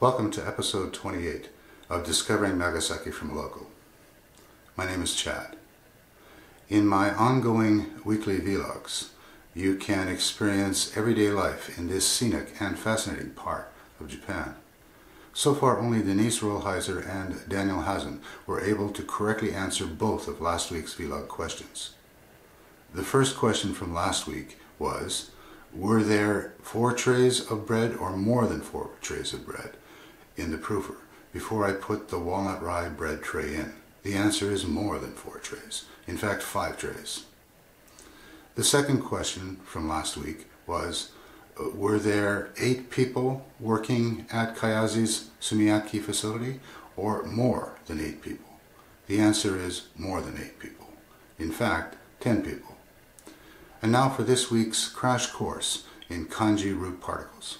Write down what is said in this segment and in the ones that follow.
Welcome to episode 28 of Discovering Nagasaki from a Local. My name is Chad. In my ongoing weekly vlogs, you can experience everyday life in this scenic and fascinating part of Japan. So far, only Denise Rollheiser and Daniel Hazen were able to correctly answer both of last week's vlog questions. The first question from last week was, were there four trays of bread or more than four trays of bread in the proofer before I put the walnut rye bread tray in? The answer is more than four trays. In fact, five trays. The second question from last week was, uh, were there eight people working at Kayazi's Sumiyaki facility or more than eight people? The answer is more than eight people. In fact, ten people. And now for this week's crash course in kanji root particles.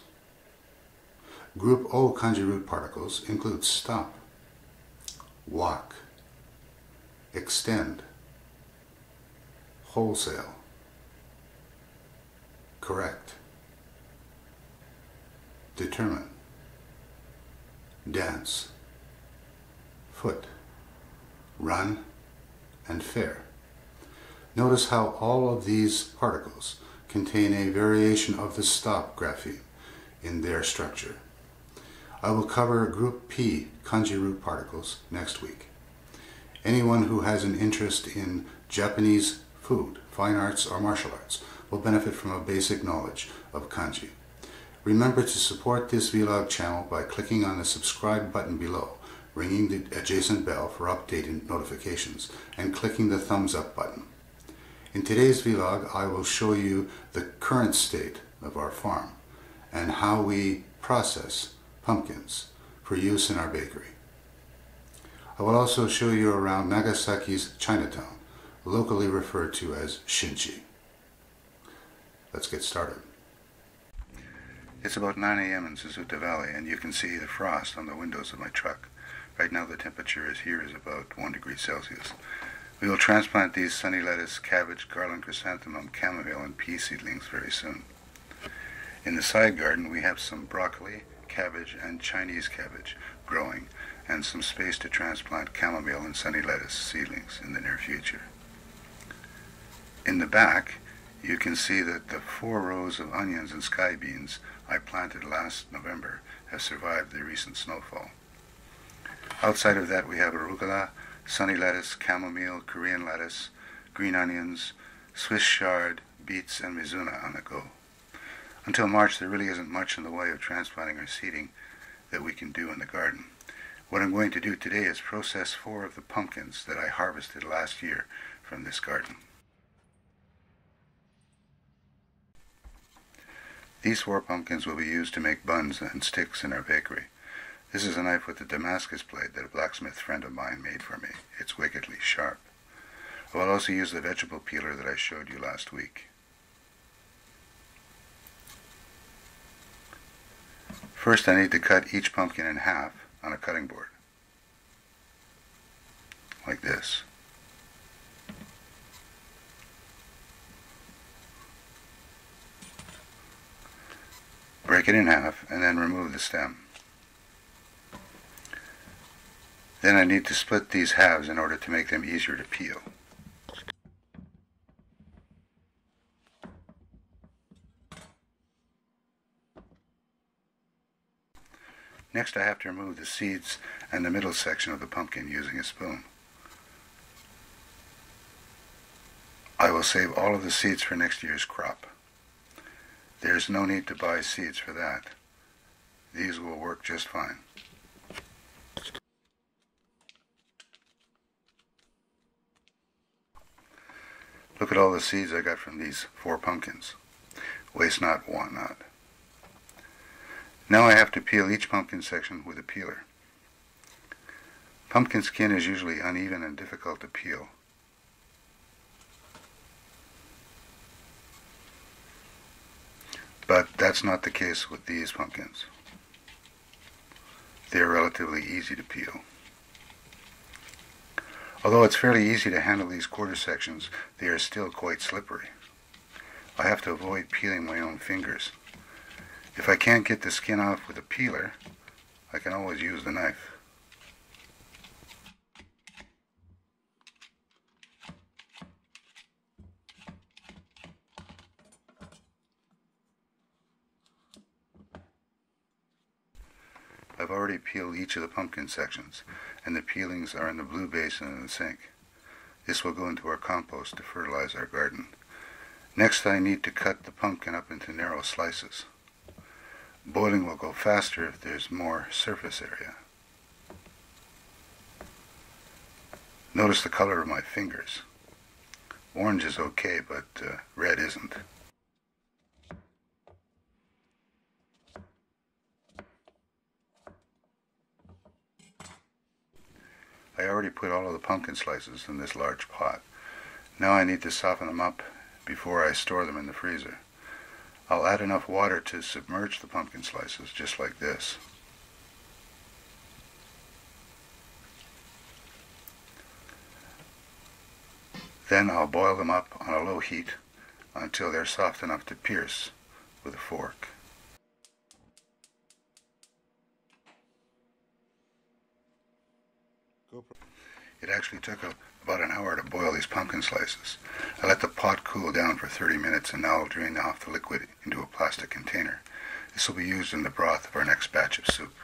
Group O kanji root particles include stop, walk, extend, wholesale, correct, determine, dance, foot, run, and fair. Notice how all of these particles contain a variation of the stop grapheme in their structure. I will cover group P kanji root particles next week. Anyone who has an interest in Japanese food, fine arts, or martial arts will benefit from a basic knowledge of kanji. Remember to support this vlog channel by clicking on the subscribe button below, ringing the adjacent bell for updated notifications, and clicking the thumbs up button. In today's vlog, I will show you the current state of our farm and how we process pumpkins for use in our bakery. I will also show you around Nagasaki's Chinatown, locally referred to as Shinchi. Let's get started. It's about 9 a.m. in Suzuta Valley, and you can see the frost on the windows of my truck. Right now the temperature is here is about 1 degree Celsius. We will transplant these sunny lettuce, cabbage, garland, chrysanthemum, chamomile, and pea seedlings very soon. In the side garden, we have some broccoli, cabbage, and Chinese cabbage growing, and some space to transplant chamomile and sunny lettuce seedlings in the near future. In the back, you can see that the four rows of onions and sky beans I planted last November have survived the recent snowfall. Outside of that, we have arugula, sunny lettuce, chamomile, Korean lettuce, green onions, Swiss chard, beets, and mizuna on the go. Until March, there really isn't much in the way of transplanting or seeding that we can do in the garden. What I'm going to do today is process four of the pumpkins that I harvested last year from this garden. These four pumpkins will be used to make buns and sticks in our bakery. This is a knife with a Damascus blade that a blacksmith friend of mine made for me. It's wickedly sharp. I will also use the vegetable peeler that I showed you last week. First I need to cut each pumpkin in half on a cutting board. Like this. Break it in half and then remove the stem. Then I need to split these halves in order to make them easier to peel. Next I have to remove the seeds and the middle section of the pumpkin using a spoon. I will save all of the seeds for next year's crop. There's no need to buy seeds for that. These will work just fine. Look at all the seeds I got from these four pumpkins. Waste not, want not. Now I have to peel each pumpkin section with a peeler. Pumpkin skin is usually uneven and difficult to peel. But that's not the case with these pumpkins. They are relatively easy to peel. Although it's fairly easy to handle these quarter sections, they are still quite slippery. I have to avoid peeling my own fingers. If I can't get the skin off with a peeler, I can always use the knife. I've already peeled each of the pumpkin sections, and the peelings are in the blue basin in the sink. This will go into our compost to fertilize our garden. Next I need to cut the pumpkin up into narrow slices. Boiling will go faster if there's more surface area. Notice the color of my fingers. Orange is okay, but uh, red isn't. I already put all of the pumpkin slices in this large pot. Now I need to soften them up before I store them in the freezer. I'll add enough water to submerge the pumpkin slices just like this. Then I'll boil them up on a low heat until they're soft enough to pierce with a fork. It actually took a, about an hour to boil these pumpkin slices. I let the pot cool down for 30 minutes and now I'll drain off the liquid into a plastic container. This will be used in the broth of our next batch of soup.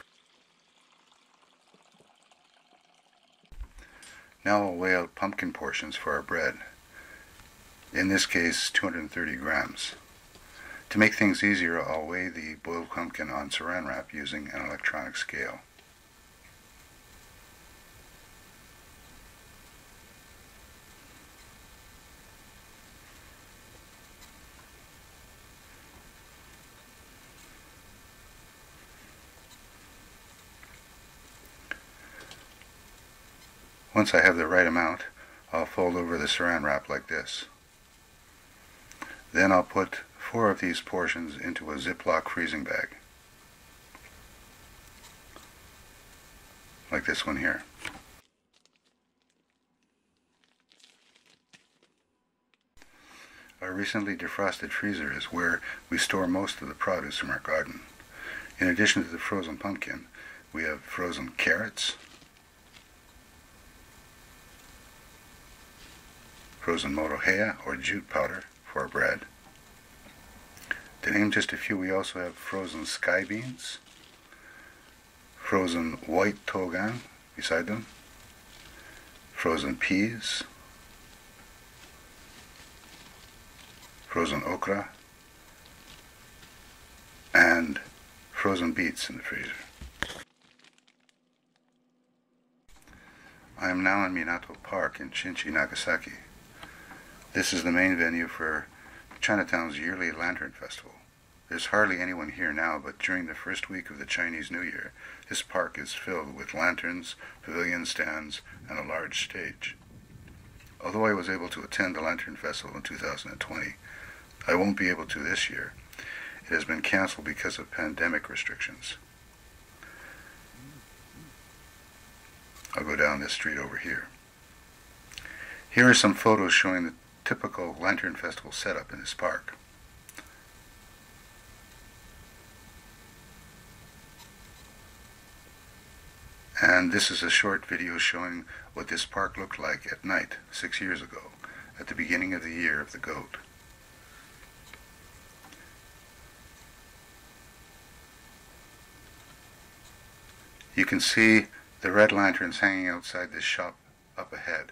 Now I'll weigh out pumpkin portions for our bread. In this case, 230 grams. To make things easier, I'll weigh the boiled pumpkin on saran wrap using an electronic scale. Once I have the right amount, I'll fold over the saran wrap like this. Then I'll put four of these portions into a Ziploc freezing bag. Like this one here. Our recently defrosted freezer is where we store most of the produce from our garden. In addition to the frozen pumpkin, we have frozen carrots, frozen moroheiya or jute powder for bread. To name just a few, we also have frozen sky beans, frozen white togan beside them, frozen peas, frozen okra, and frozen beets in the freezer. I am now in Minato Park in Shinchi, Nagasaki. This is the main venue for Chinatown's yearly Lantern Festival. There's hardly anyone here now, but during the first week of the Chinese New Year, this park is filled with lanterns, pavilion stands, and a large stage. Although I was able to attend the Lantern Festival in 2020, I won't be able to this year. It has been canceled because of pandemic restrictions. I'll go down this street over here. Here are some photos showing the typical Lantern Festival setup in this park. And this is a short video showing what this park looked like at night six years ago, at the beginning of the year of the goat. You can see the red lanterns hanging outside this shop up ahead.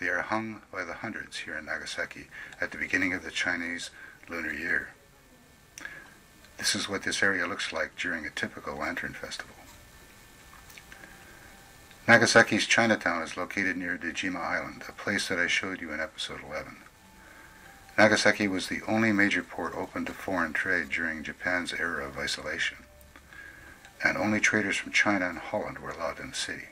They are hung by the hundreds here in Nagasaki at the beginning of the Chinese Lunar Year. This is what this area looks like during a typical lantern festival. Nagasaki's Chinatown is located near Dejima Island, a place that I showed you in episode 11. Nagasaki was the only major port open to foreign trade during Japan's era of isolation, and only traders from China and Holland were allowed in the city.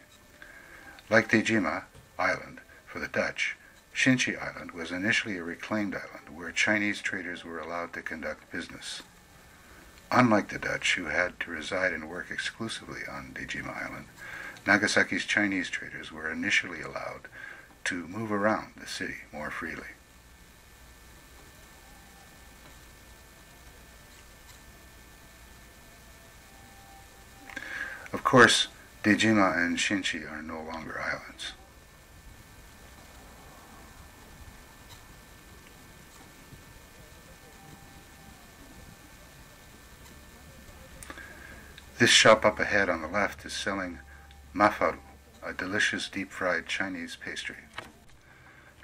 Like Dejima Island, for the Dutch, Shinchi Island was initially a reclaimed island where Chinese traders were allowed to conduct business. Unlike the Dutch, who had to reside and work exclusively on Dejima Island, Nagasaki's Chinese traders were initially allowed to move around the city more freely. Of course, Dejima and Shinchi are no longer islands. This shop up ahead on the left is selling mafaru, a delicious deep-fried Chinese pastry.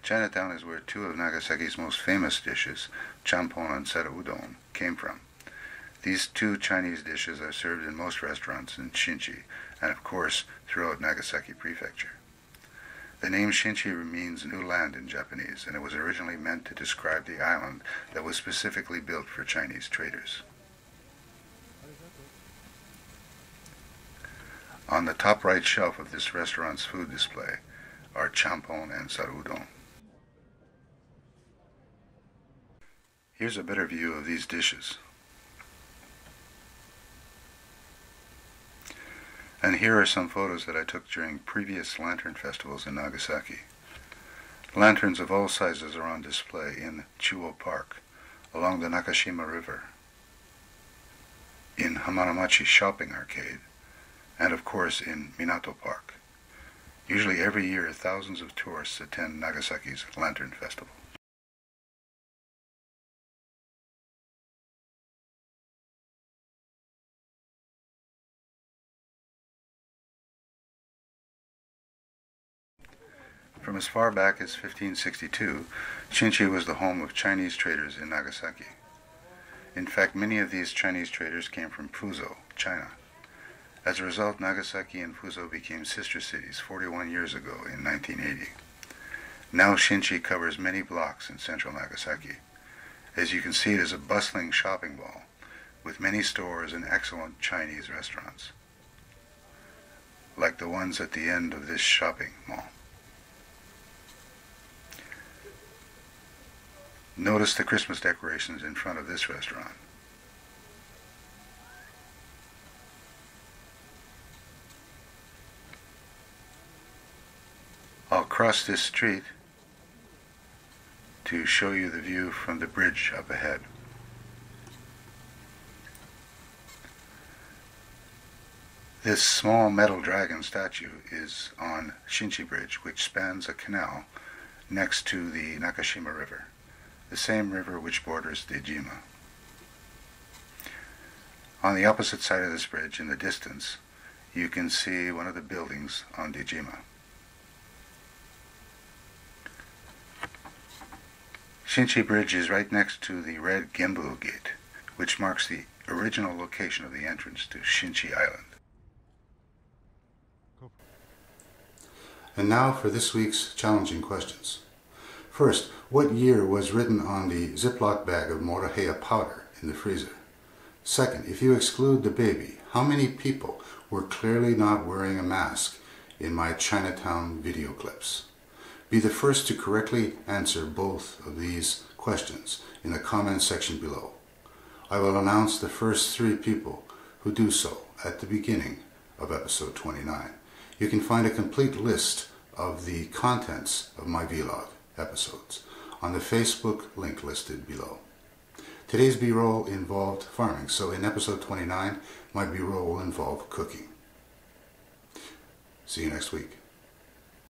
Chinatown is where two of Nagasaki's most famous dishes, champon and sara udon, came from. These two Chinese dishes are served in most restaurants in Shinchi and, of course, throughout Nagasaki Prefecture. The name Shinchi means new land in Japanese, and it was originally meant to describe the island that was specifically built for Chinese traders. On the top right shelf of this restaurant's food display are champon and sara udon. Here's a better view of these dishes. And here are some photos that I took during previous lantern festivals in Nagasaki. Lanterns of all sizes are on display in Chuo Park, along the Nakashima River, in Hamanomachi Shopping Arcade, and of course in Minato Park. Usually every year thousands of tourists attend Nagasaki's Lantern Festival. From as far back as 1562, Shinchi was the home of Chinese traders in Nagasaki. In fact, many of these Chinese traders came from Fuzhou, China. As a result, Nagasaki and Fuzhou became sister cities 41 years ago in 1980. Now Shinchi covers many blocks in central Nagasaki. As you can see, it is a bustling shopping mall with many stores and excellent Chinese restaurants, like the ones at the end of this shopping mall. Notice the Christmas decorations in front of this restaurant. I'll cross this street to show you the view from the bridge up ahead. This small metal dragon statue is on Shinchi Bridge, which spans a canal next to the Nakashima River, the same river which borders Dejima. On the opposite side of this bridge, in the distance, you can see one of the buildings on Dejima. Shinchi Bridge is right next to the red Genbu Gate, which marks the original location of the entrance to Shinchi Island. And now for this week's challenging questions. First, what year was written on the Ziploc bag of Moroheiya powder in the freezer? Second, if you exclude the baby, how many people were clearly not wearing a mask in my Chinatown video clips? Be the first to correctly answer both of these questions in the comment section below. I will announce the first three people who do so at the beginning of episode 29. You can find a complete list of the contents of my vlog episodes on the Facebook link listed below. Today's B-roll involved farming, so in episode 29, my B-roll will involve cooking. See you next week.